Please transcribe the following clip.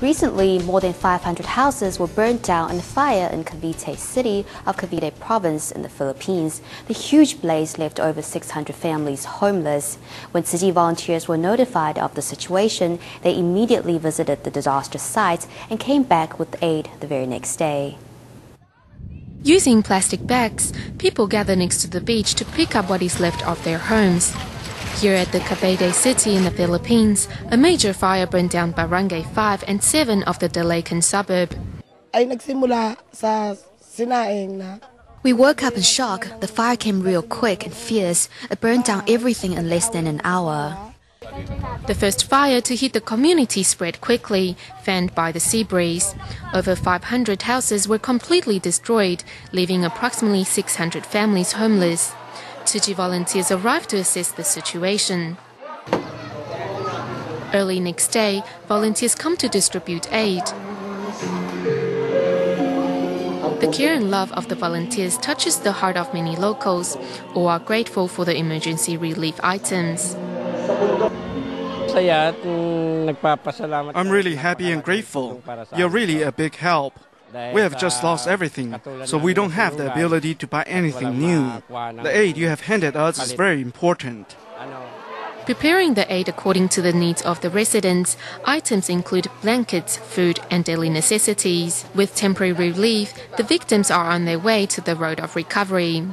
Recently, more than 500 houses were burned down in a fire in Cavite City of Cavite Province in the Philippines. The huge blaze left over 600 families homeless. When Tzu Chi volunteers were notified of the situation, they immediately visited the disaster site and came back with aid the very next day. Using plastic bags, people gather next to the beach to pick up what is left of their homes. Here at the Cavite City in the Philippines, a major fire burned down Barangay 5 and 7 of the Dalahican suburb. ay nagsimula sa sinaing na We woke up in shock. The fire came real quick and fierce. It burned down everything in less than an hour. The first fire to hit the community spread quickly, fanned by the sea breeze. Over 500 houses were completely destroyed, leaving approximately 600 families homeless. Tzu volunteers arrived to assess the situation. Early next day, volunteers come to distribute aid. The care and love of the volunteers touches the heart of many locals, who are grateful for the emergency relief items. I'm really happy and grateful. You're really a big help. We have just lost everything, so we don't have the ability to buy anything new. The aid you have handed us is very important. Preparing the aid according to the needs of the residents, items include blankets, food, and daily necessities. With temporary relief, the victims are on their way to the road of recovery.